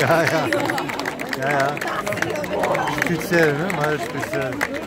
Ja, ja. Ja, ja. Speziell, ne? Mal speziell.